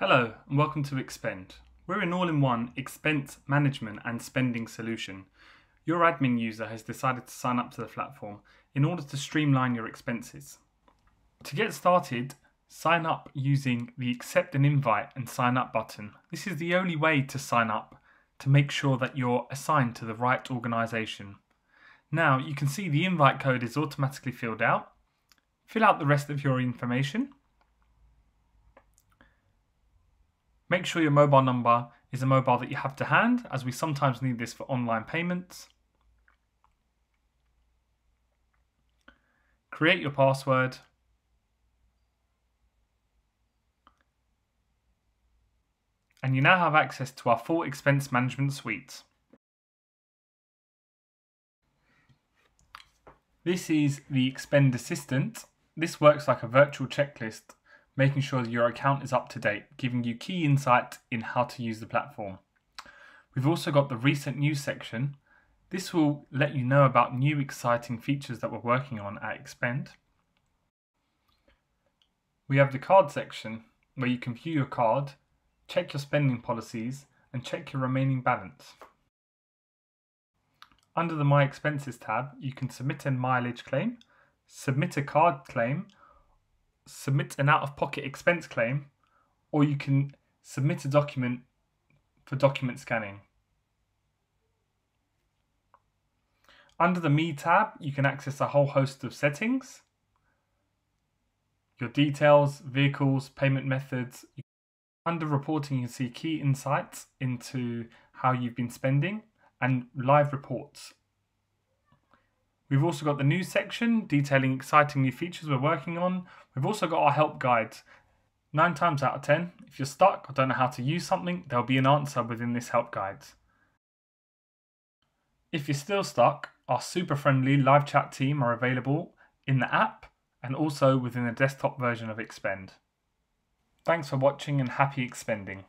Hello and welcome to Expend. We're an all-in-one expense management and spending solution. Your admin user has decided to sign up to the platform in order to streamline your expenses. To get started, sign up using the accept an invite and sign up button. This is the only way to sign up to make sure that you're assigned to the right organization. Now you can see the invite code is automatically filled out. Fill out the rest of your information Make sure your mobile number is a mobile that you have to hand, as we sometimes need this for online payments. Create your password. And you now have access to our full expense management suite. This is the Expend Assistant. This works like a virtual checklist making sure that your account is up to date, giving you key insight in how to use the platform. We've also got the recent news section. This will let you know about new exciting features that we're working on at Expend. We have the card section where you can view your card, check your spending policies, and check your remaining balance. Under the My Expenses tab, you can submit a mileage claim, submit a card claim, submit an out of pocket expense claim, or you can submit a document for document scanning. Under the Me tab, you can access a whole host of settings, your details, vehicles, payment methods. Under reporting, you can see key insights into how you've been spending and live reports We've also got the news section detailing exciting new features we're working on. We've also got our help guides. Nine times out of 10, if you're stuck or don't know how to use something, there'll be an answer within this help guide. If you're still stuck, our super friendly live chat team are available in the app and also within the desktop version of Expend. Thanks for watching and happy expending.